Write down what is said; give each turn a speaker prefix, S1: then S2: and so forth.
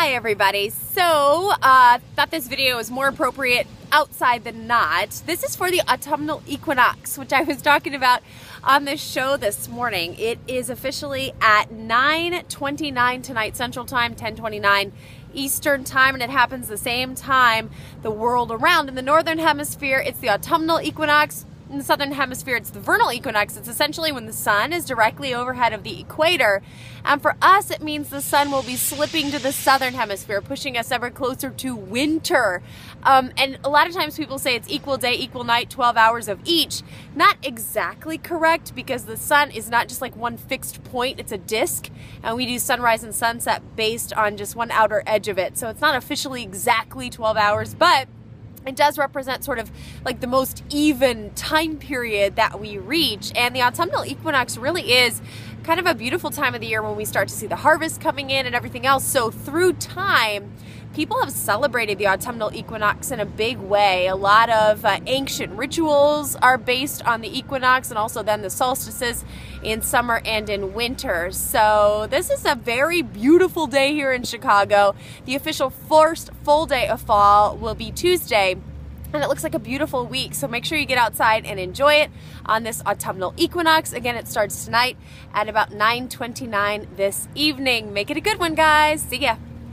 S1: Hi everybody. So, uh, thought this video was more appropriate outside than not. This is for the autumnal equinox, which I was talking about on the show this morning. It is officially at 9:29 tonight Central Time, 10:29 Eastern Time, and it happens the same time the world around. In the northern hemisphere, it's the autumnal equinox in the southern hemisphere, it's the vernal equinox. It's essentially when the sun is directly overhead of the equator. And for us, it means the sun will be slipping to the southern hemisphere, pushing us ever closer to winter. Um, and a lot of times people say it's equal day, equal night, 12 hours of each. Not exactly correct because the sun is not just like one fixed point, it's a disk. And we do sunrise and sunset based on just one outer edge of it. So it's not officially exactly 12 hours, but it does represent sort of like the most even time period that we reach. And the autumnal equinox really is kind of a beautiful time of the year when we start to see the harvest coming in and everything else. So through time, people have celebrated the autumnal equinox in a big way. A lot of uh, ancient rituals are based on the equinox and also then the solstices in summer and in winter. So this is a very beautiful day here in Chicago. The official first full day of fall will be Tuesday and it looks like a beautiful week. So make sure you get outside and enjoy it on this autumnal equinox. Again, it starts tonight at about 9:29 this evening. Make it a good one, guys. See ya.